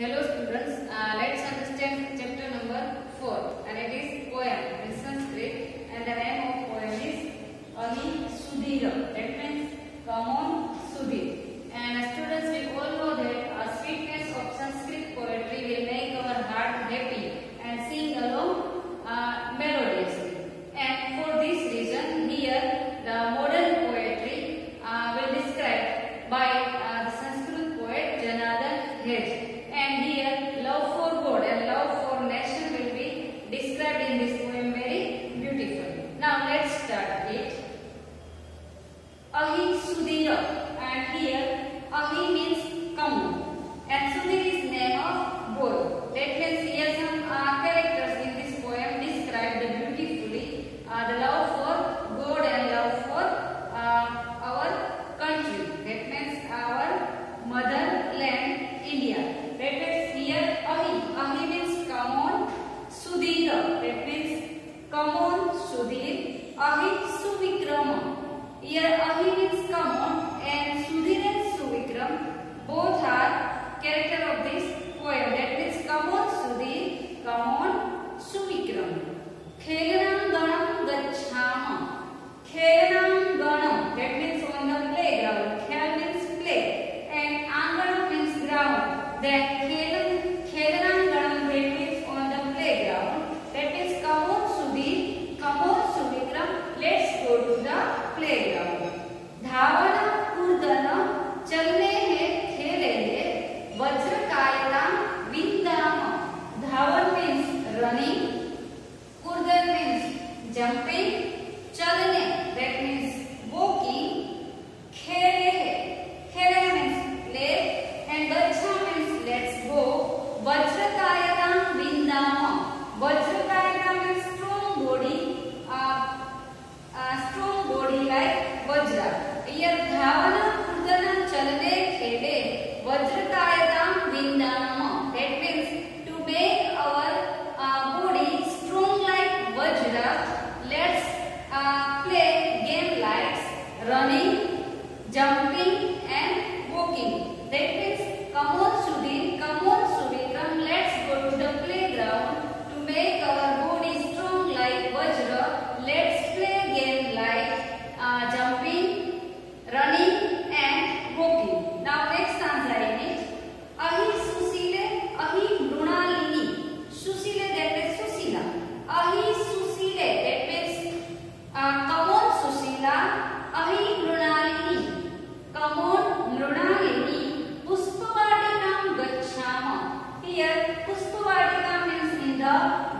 Hello students, uh, let's understand chapter number 4 and it is poem in Sanskrit and the name of poem is Ahi Sudhira. That means come on Sudhir. And students we all know that uh, sweetness of Sanskrit poetry will make our heart happy and sing along uh, melodiously. And for this reason here the modern poetry uh, will describe by uh, the Sanskrit poet Janardhan Hegde.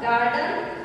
garden.